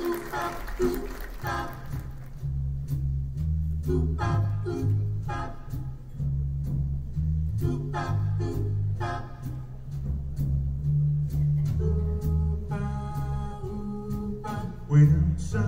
Wait outside.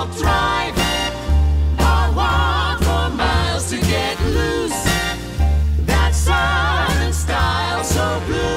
I walk for miles to get loose. That southern style so blue.